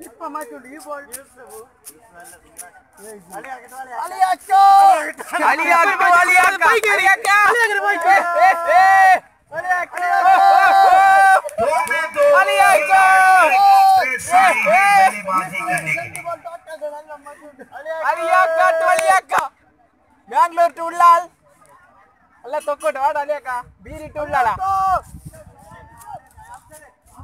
Nipa macho libol. Ali akbar. Ali akbar. Ali akbar. Ali akbar. Ali akbar. Ali akbar. Ali akbar. Ali akbar. Bangalore to Ullal ಅಲ್ಲ ತೊಕ್ಕೊಟ್ಟು ಆಡ ಅಲಿಯಕ್ಕ ಬೀರಿ to Ullal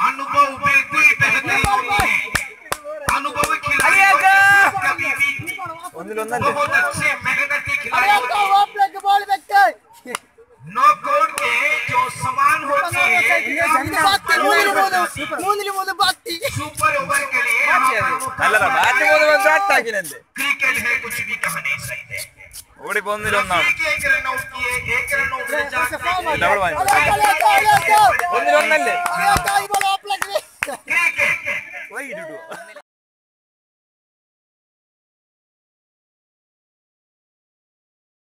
अनुभव बहती बहती होती अनुभव खिलाड़ी बहुत अच्छे मेहनती खिलाड़ी नौ कोड के जो सामान होते हैं सुपर ओवर के लिए क्रिकेट है कुछ भी कहने सही है ഓടിപ്പോന്നിലൊന്നാണ് ഒന്നിലൊന്നല്ലേ?